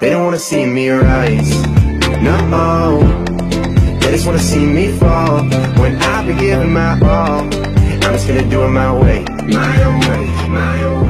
They don't wanna see me rise, no. They just wanna see me fall. When I've been giving my all I'm just gonna do it my way. My own way, my own way